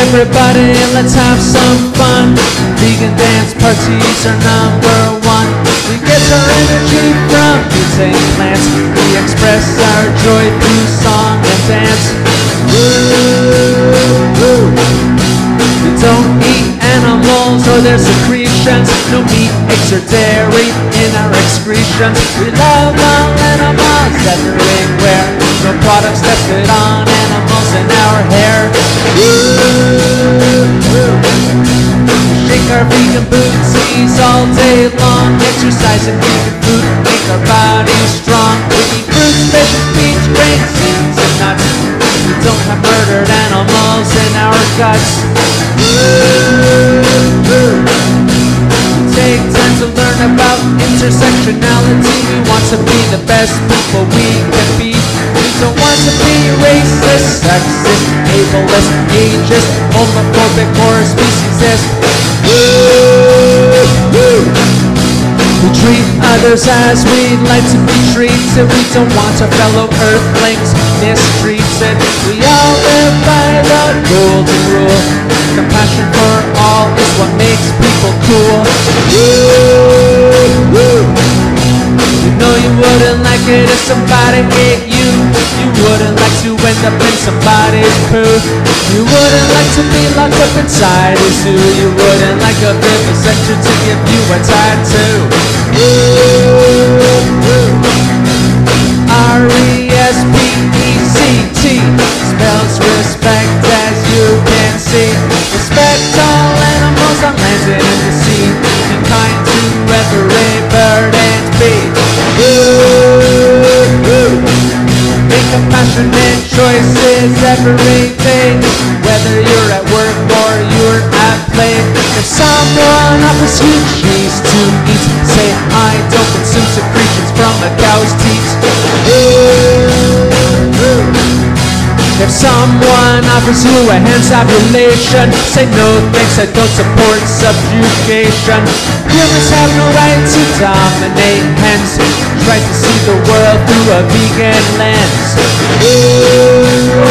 everybody, let's have some fun. Vegan dance parties are number one. We get our energy from butane plants. We express our joy through song and dance. Woo, woo. We don't eat animals or their secretions. No meat, eggs, or dairy in our excretions. We love all animals everywhere. No products tested on animals in our hair. Shake our vegan bootsies all day long. Exercise and vegan food make our bodies strong. We eat fruits, veggies, beans, grains, seeds, and nuts. We don't have murdered animals in our guts. Take time to learn about intersectionality. We want to be the best people we can be. Don't want to be racist, sexist, ableist, ageist, homophobic, or speciesist. We treat others as we'd like to be treated. We don't want our fellow earthlings mistreated. We all live by the golden rule. Compassion for all is what makes people cool. Woo! Woo! You know you wouldn't like it if somebody ate you. To up in somebody's poo. You wouldn't like to be locked up inside a zoo. You wouldn't like a vivisection to give you a tattoo. R-E-S-P-E-C-T spells choices every day. Whether you're at work or you're at play. If someone offers you cheese to eat, say I don't consume secretions from a cow's teat. If someone offers you a hands ovulation, say no thanks, I don't support subjugation. Humans have no right to dominate, hence try to see the world through a vegan lens. If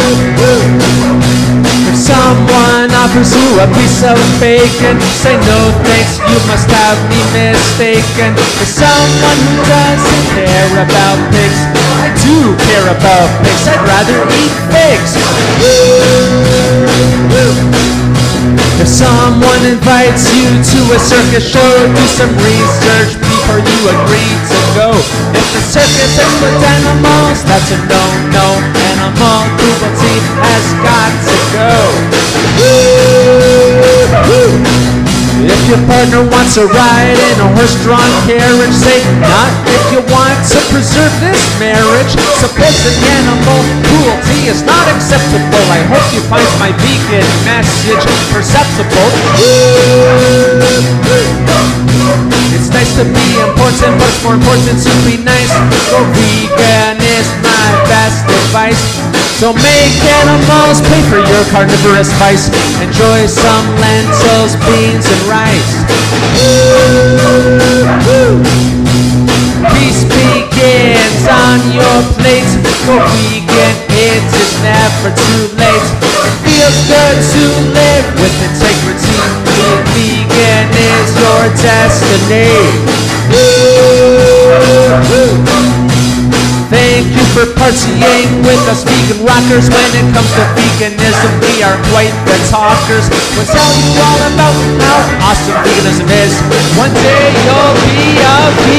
you a piece of bacon, say no thanks, you must have me mistaken. For someone who doesn't care about pigs, I do care about pigs, I'd rather eat pigs. If someone invites you to a circus show, do some research before you agree to go. If the circus exploits animals, that's a no-no. Animal cruelty has got to go. If your partner wants to ride in a horse-drawn carriage, say not if you want to preserve this marriage. Supposing animal cruelty is not acceptable. I hope you find my vegan message perceptible. It's nice to be important, but it's more important to be nice. Vegan is my best So make animals pay for your carnivorous vice. Enjoy some lentils, beans, and rice. Peace begins on your plate. Go vegan, it is never too late. It feels good to live with integrity. Being vegan is your destiny. Thank for partying with us vegan rockers. When it comes to veganism, we are quite the talkers. We'll tell you all about how awesome veganism is. One day you'll be a vegan